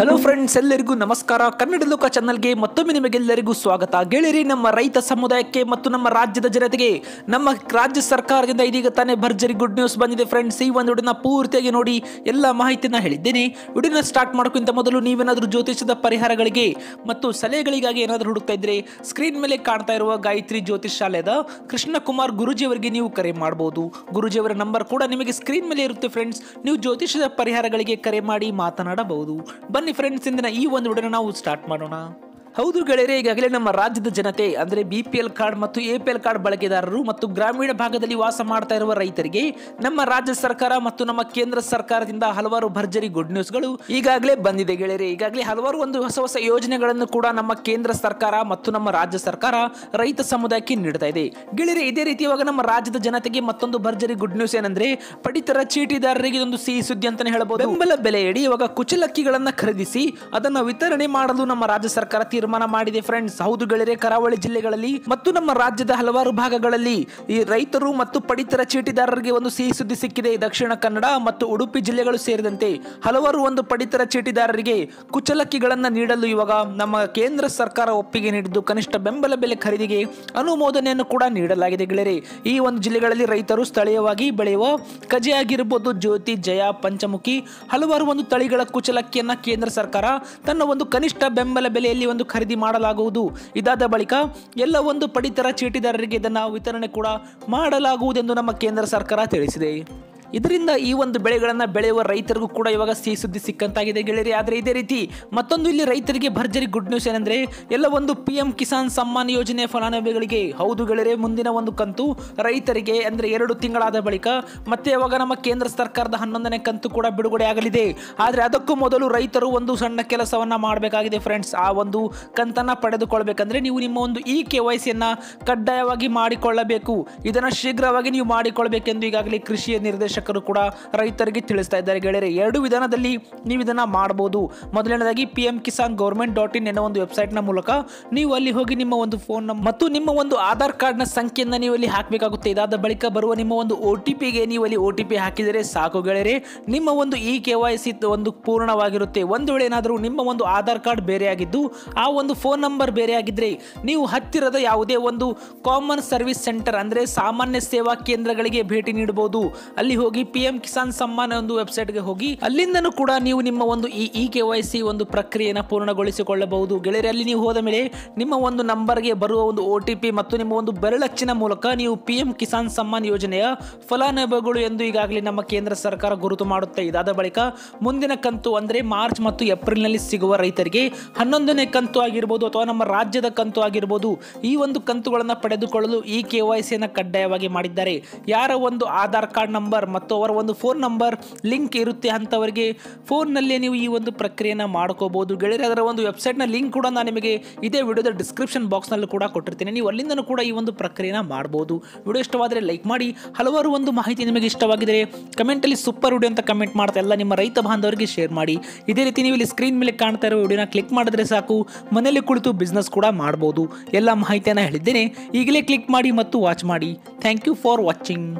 Hello friends ಎಲ್ಲರಿಗೂ ನಮಸ್ಕಾರ. ಕನ್ನಡ ಲೋಕ ಚಾನಲ್ಗೆ ಮತ್ತೊಮ್ಮೆ ನಿಮಗೆಲ್ಲರಿಗೂ ಸ್ವಾಗತ. ಗೆಳೆಯರಿ ನಮ್ಮ ರೈತ ಸಮುದಾಯಕ್ಕೆ ಮತ್ತು ನಮ್ಮ ರಾಜ್ಯದ ಜನತೆಗೆ, ನಮ್ಮ ರಾಜ್ಯ ಸರ್ಕಾರದಿಂದ ಇದೀಗ ತಾನೇ ಭರ್ಜರಿ ಗುಡ್ ನ್ಯೂಸ್ ಬಂದಿದೆ ಫ್ರೆಂಡ್ಸ್ ಈ ಒಂದು ವಿಡಿಯೋನ ಪೂರ್ತಿಯಾಗಿ ನೋಡಿ, ಎಲ್ಲ ಮಾಹಿತಿನ ಹೇಳಿದ್ದೇನೆ. ವಿಡಿಯೋನ ಸ್ಟಾರ್ಟ್ ಮಾಡೋಕ್ಕಿಂತ ಮೊದಲು ನೀವೇನಾದರೂ ಜ್ಯೋತಿಷದ ಪರಿಹಾರಗಳಿಗೆ ಮತ್ತು ಸಲಹೆಗಳಿಗಾಗಿ ಏನಾದರೂ ಹುಡುಕ್ತಾ ಇದ್ರೆ ಸ್ಕ್ರೀನ್ ಮೇಲೆ ಕಾಣ್ತಾ ಇರುವ ಗಾಯತ್ರಿ ಜ್ಯೋತಿಷ್ ಶಾಲೆಯದ ಕೃಷ್ಣಕುಮಾರ್ ಗುರುಜಿಯವರಿಗೆ ನೀವು ಕರೆ ಮಾಡಬಹುದು ಗುರುಜಿಯವರ ನಂಬರ್ ಕೂಡ ನಿಮಗೆ ಸ್ಕ್ರೀನ್ ಮೇಲೆ ಇರುತ್ತೆ ಫ್ರೆಂಡ್ಸ್ ನೀವು ಜ್ಯೋತಿಷದ ಪರಿಹಾರಗಳಿಗೆ ಕರೆ ಮಾಡಿ ಮಾತನಾಡಬಹುದು. ಬನ್ನಿ ಫ್ರೆಂಡ್ಸ್ ಇಂದಿನ ಈ ಒಂದು ವಿಡಿಯೋನ ನಾವು ಸ್ಟಾರ್ಟ್ ಮಾಡೋಣ. ಹೌದು ಗೆಳೆಯರೇ, ಈಗಾಗಲೇ ನಮ್ಮ ರಾಜ್ಯದ ಜನತೆ, ಅಂದ್ರೆ ಬಿ ಪಿ ಎಲ್ ಕಾರ್ಡ್ ಮತ್ತು ಎ ಪಿ ಎಲ್ ಕಾರ್ಡ್ ಬಳಕೆದಾರರು ಮತ್ತು ಗ್ರಾಮೀಣ ಭಾಗದಲ್ಲಿ ವಾಸ ಮಾಡ್ತಾ ಇರುವ ರೈತರಿಗೆ ನಮ್ಮ ರಾಜ್ಯ ಸರ್ಕಾರ ಮತ್ತು ನಮ್ಮ ಕೇಂದ್ರ ಸರ್ಕಾರದಿಂದ ಹಲವಾರು ಭರ್ಜರಿ ಗುಡ್ ನ್ಯೂಸ್ಗಳು ಈಗಾಗಲೇ ಬಂದಿದೆ ಗೆಳೆಯರೆ. ಈಗಾಗಲೇ ಹಲವಾರು ಒಂದು ಹೊಸ ಹೊಸ ಯೋಜನೆಗಳನ್ನು ಕೂಡ ನಮ್ಮ ಕೇಂದ್ರ ಸರ್ಕಾರ ಮತ್ತು ನಮ್ಮ ರಾಜ್ಯ ಸರ್ಕಾರ ರೈತ ಸಮುದಾಯಕ್ಕೆ ನೀಡ್ತಾ ಇದೆ. ಗೆಳೆಯರೆ, ಇದೇ ರೀತಿ ಇವಾಗ ನಮ್ಮ ರಾಜ್ಯದ ಜನತೆಗೆ ಮತ್ತೊಂದು ಭರ್ಜರಿ ಗುಡ್ ನ್ಯೂಸ್ ಏನಂದ್ರೆ, ಪಡಿತರ ಚೀಟಿದಾರರಿಗೆ ಇದೊಂದು ಸಿಹಿ ಸುದ್ದಿ ಅಂತಾನೆ ಹೇಳಬಹುದು ಬೆಂಬಲ ಬೆಲೆಯಡಿ ಇವಾಗ ಕುಚಲಕ್ಕಿಗಳನ್ನ ಖರೀದಿಸಿ ಅದನ್ನು ವಿತರಣೆ ಮಾಡಲು ನಮ್ಮ ರಾಜ್ಯ ಸರ್ಕಾರ ತೀರ್ಮಾನ ಮಾಡಿದೆ ಫ್ರೆಂಡ್ಸ್ ಹೌದು ಗೆಳೆಯರೆ, ಕರಾವಳಿ ಜಿಲ್ಲೆಗಳಲ್ಲಿ ಮತ್ತು ನಮ್ಮ ರಾಜ್ಯದ ಹಲವಾರು ಭಾಗಗಳಲ್ಲಿ ಈ ರೈತರು ಮತ್ತು ಪಡಿತರ ಚೀಟಿದಾರರಿಗೆ ಒಂದು ಸಿಹಿ ಸುದ್ದಿ ಸಿಕ್ಕಿದೆ. ದಕ್ಷಿಣ ಕನ್ನಡ ಮತ್ತು ಉಡುಪಿ ಜಿಲ್ಲೆಗಳು ಸೇರಿದಂತೆ ಹಲವಾರು ಒಂದು ಪಡಿತರ ಚೀಟಿದಾರರಿಗೆ ಕುಚಲಕ್ಕಿಗಳನ್ನ ನೀಡಲು ಇವಾಗ ನಮ್ಮ ಕೇಂದ್ರ ಸರ್ಕಾರ ಒಪ್ಪಿಗೆ ನೀಡಿದ್ದು ಕನಿಷ್ಠ ಬೆಂಬಲ ಬೆಲೆ ಖರೀದಿಗೆ ಅನುಮೋದನೆಯನ್ನು ಕೂಡ ನೀಡಲಾಗಿದೆ ಗೆಳೆಯರೆ. ಈ ಒಂದು ಜಿಲ್ಲೆಗಳಲ್ಲಿ ರೈತರು ಸ್ಥಳೀಯವಾಗಿ ಬೆಳೆಯುವ ಕಜೆ ಆಗಿರ್ಬೋದು, ಜ್ಯೋತಿ, ಜಯ, ಪಂಚಮುಖಿ ಹಲವಾರು ಒಂದು ತಳಿಗಳ ಕುಚಲಕ್ಕಿಯನ್ನ ಕೇಂದ್ರ ಸರ್ಕಾರ ತನ್ನ ಒಂದು ಕನಿಷ್ಠ ಬೆಂಬಲ ಬೆಲೆಯಲ್ಲಿ ಒಂದು ಖರೀದಿ ಮಾಡಲಾಗುವುದು. ಇದಾದ ಬಳಿಕ ಎಲ್ಲ ಒಂದು ಪಡಿತರ ಚೀಟಿದಾರರಿಗೆ ಇದನ್ನು ವಿತರಣೆ ಕೂಡ ಮಾಡಲಾಗುವುದೆಂದು ನಮ್ಮ ಕೇಂದ್ರ ಸರ್ಕಾರ ತಿಳಿಸಿದೆ. ಇದರಿಂದ ಈ ಒಂದು ಬೆಳೆಗಳನ್ನು ಬೆಳೆಯುವ ರೈತರಿಗೂ ಕೂಡ ಇವಾಗ ಸಿಹಿ ಸುದ್ದಿ ಸಿಕ್ಕಂತಾಗಿದೆ ಗೆಳೆಯರಿ. ಆದರೆ ಇದೇ ರೀತಿ ಮತ್ತೊಂದು ಇಲ್ಲಿ ರೈತರಿಗೆ ಭರ್ಜರಿ ಗುಡ್ ನ್ಯೂಸ್ ಏನಂದ್ರೆ, ಎಲ್ಲ ಒಂದು ಪಿ ಎಂ ಕಿಸಾನ್ ಸಮ್ಮಾನ್ ಯೋಜನೆ ಫಲಾನುಭವಿಗಳಿಗೆ, ಹೌದು ಗೆಳೆಯರೇ, ಮುಂದಿನ ಒಂದು ಕಂತು ರೈತರಿಗೆ ಅಂದರೆ ಎರಡು ತಿಂಗಳಾದ ಬಳಿಕ, ಮತ್ತೆ ಇವಾಗ ನಮ್ಮ ಕೇಂದ್ರ ಸರ್ಕಾರದ ಹನ್ನೊಂದನೇ ಕಂತು ಕೂಡ ಬಿಡುಗಡೆ ಆಗಲಿದೆ. ಆದರೆ ಅದಕ್ಕೂ ಮೊದಲು ರೈತರು ಒಂದು ಸಣ್ಣ ಕೆಲಸವನ್ನು ಮಾಡಬೇಕಾಗಿದೆ ಫ್ರೆಂಡ್ಸ್ ಆ ಒಂದು ಕಂತನ್ನು ಪಡೆದುಕೊಳ್ಬೇಕಂದ್ರೆ ನೀವು ನಿಮ್ಮ ಒಂದು ಇ ಕೆ ವೈ ಸಿಯನ್ನು ಕಡ್ಡಾಯವಾಗಿ ಮಾಡಿಕೊಳ್ಳಬೇಕು. ಇದನ್ನು ಶೀಘ್ರವಾಗಿ ನೀವು ಮಾಡಿಕೊಳ್ಬೇಕೆಂದು ಈಗಾಗಲೇ ಕೃಷಿಯ ನಿರ್ದೇಶಕರು ಕೂಡ ರೈತರಿಗೆ ತಿಳಿಸ್ತಾ ಇದ್ದಾರೆ. ಗೆಳೆಯರೆ, ಎರಡು ವಿಧಾನದಲ್ಲಿ ನೀವು ಇದನ್ನು ಮಾಡಬಹುದು ಮೊದಲನೇದಾಗಿ P M Kisan government dot in ಎನ್ನುವ ಒಂದು ವೆಬ್ಸೈಟ್ನ ಮೂಲಕ ನೀವು ಅಲ್ಲಿ ಹೋಗಿ ನಿಮ್ಮ ಒಂದು ಫೋನ್ ನಂಬರ್ ಮತ್ತು ನಿಮ್ಮ ಒಂದು ಆಧಾರ್ ಕಾರ್ಡ್ನ ಸಂಖ್ಯೆಯನ್ನು ನೀವು ಅಲ್ಲಿ ಹಾಕಬೇಕಾಗುತ್ತೆ. ಇದಾದ ಬಳಿಕ ಬರುವ ನಿಮ್ಮ ಒಂದು ಒ ಟಿ ಪಿಗೆ ನೀವು ಅಲ್ಲಿ ಒ ಟಿ ಪಿ ಹಾಕಿದರೆ ಸಾಕು ಗೆಳೆಯರೆ. ನಿಮ್ಮ ಒಂದು ಇ ಕೆ ವೈ ಸಿ ಒಂದು ಪೂರ್ಣವಾಗಿರುತ್ತೆ. ಒಂದು ವೇಳೆ ಏನಾದರೂ ನಿಮ್ಮ ಒಂದು ಆಧಾರ್ ಕಾರ್ಡ್ ಬೇರೆಯಾಗಿದ್ದು, ಆ ಒಂದು ಫೋನ್ ನಂಬರ್ ಬೇರೆಯಾಗಿದ್ದರೆ ನೀವು ಹತ್ತಿರದ ಯಾವುದೇ ಒಂದು ಕಾಮನ್ ಸರ್ವಿಸ್ ಸೆಂಟರ್ ಅಂದರೆ ಸಾಮಾನ್ಯ ಸೇವಾ ಕೇಂದ್ರಗಳಿಗೆ ಭೇಟಿ ನೀಡಬಹುದು. ಅಲ್ಲಿ ಹೋಗಿ ಪಿ ಎಂ ಕಿಸಾನ್ ಸಮ್ಮಾನ್ ಒಂದು ವೆಬ್ಸೈಟ್ಗೆ ಹೋಗಿ, ಅಲ್ಲಿಂದನೂ ಕೂಡ ನೀವು ನಿಮ್ಮ ಒಂದು ಈ ಇ ಕೆ ವೈ ಸಿ ಒಂದು ಪ್ರಕ್ರಿಯೆಯನ್ನು ಪೂರ್ಣಗೊಳಿಸಿಕೊಳ್ಳಬಹುದು. ಗೆಳೆಯರೆ, ಅಲ್ಲಿ ನೀವು ಹೋದ ಮೇಲೆ ನಿಮ್ಮ ಒಂದು ನಂಬರ್ಗೆ ಬರುವ ಒಂದು ಒ ಟಿ ಪಿ ಮತ್ತು ನಿಮ್ಮ ಒಂದು ಬೆರಳಚ್ಚಿನ ಮೂಲಕ ನೀವು ಪಿ ಎಂ ಕಿಸಾನ್ ಸಮ್ಮಾನ್ ಯೋಜನೆಯ ಫಲಾನುಭವಿಗಳು ಎಂದು ಈಗಾಗಲೇ ನಮ್ಮ ಕೇಂದ್ರ ಸರ್ಕಾರ ಗುರುತು ಮಾಡುತ್ತೆ ಇದಾದ ಬಳಿಕ ಮುಂದಿನ ಕಂತು ಅಂದರೆ ಮಾರ್ಚ್ ಮತ್ತು ಏಪ್ರಿಲ್ನಲ್ಲಿ ಸಿಗುವ ರೈತರಿಗೆ ಹನ್ನೊಂದನೇ ಕಂತು ಆಗಿರ್ಬೋದು ಅಥವಾ ನಮ್ಮ ರಾಜ್ಯದ ಕಂತು ಆಗಿರ್ಬೋದು, ಈ ಒಂದು ಕಂತುಗಳನ್ನು ಪಡೆದುಕೊಳ್ಳಲು ಈ ಕೆ ವೈ ಸಿಯನ್ನು ಕಡ್ಡಾಯವಾಗಿ ಮಾಡಿದ್ದಾರೆ. ಯಾರ ಒಂದು ಆಧಾರ್ ಕಾರ್ಡ್ ನಂಬರ್ ಮತ್ತು ಅವರ ಒಂದು ಫೋನ್ ನಂಬರ್ ಲಿಂಕ್ ಇರುತ್ತೆ ಅಂಥವರಿಗೆ ಫೋನ್ನಲ್ಲೇ ನೀವು ಈ ಒಂದು ಪ್ರಕ್ರಿಯೆಯನ್ನು ಮಾಡ್ಕೋಬೋದು. ಗೆಳೆಯರೆ, ಅದರ ಒಂದು ವೆಬ್ಸೈಟ್ನ ಲಿಂಕ್ ಕೂಡ ನಾನು ನಿಮಗೆ ಇದೇ ವಿಡಿಯೋದ ಡಿಸ್ಕ್ರಿಪ್ಷನ್ ಬಾಕ್ಸ್ನಲ್ಲಿ ಕೂಡ ಕೊಟ್ಟಿರ್ತೀನಿ. ನೀವು ಅಲ್ಲಿಂದನೂ ಕೂಡ ಈ ಒಂದು ಪ್ರಕ್ರಿಯೆನ ಮಾಡ್ಬೋದು. ವಿಡಿಯೋ ಇಷ್ಟವಾದರೆ ಲೈಕ್ ಮಾಡಿ. ಹಲವಾರು ಒಂದು ಮಾಹಿತಿ ನಿಮಗೆ ಇಷ್ಟವಾಗಿದ್ದರೆ ಕಮೆಂಟಲ್ಲಿ ಸೂಪರ್ ವಿಡಿಯೋ ಅಂತ ಕಮೆಂಟ್ ಮಾಡ್ತಾ ಎಲ್ಲ ನಿಮ್ಮ ರೈತ ಬಾಂಧವರಿಗೆ ಶೇರ್ ಮಾಡಿ. ಇದೇ ರೀತಿ ನೀವು ಇಲ್ಲಿ ಸ್ಕ್ರೀನ್ ಮೇಲೆ ಕಾಣ್ತಾ ಇರೋ ವಿಡಿಯೋನ ಕ್ಲಿಕ್ ಮಾಡಿದ್ರೆ ಸಾಕು. ಮನೆಯಲ್ಲಿ ಕುಳಿತು ಬಿಸ್ನೆಸ್ ಕೂಡ ಮಾಡ್ಬೋದು. ಎಲ್ಲ ಮಾಹಿತಿಯನ್ನು ಹೇಳಿದ್ದೇನೆ. ಈಗಲೇ ಕ್ಲಿಕ್ ಮಾಡಿ ಮತ್ತು ವಾಚ್ ಮಾಡಿ. Thank you for watching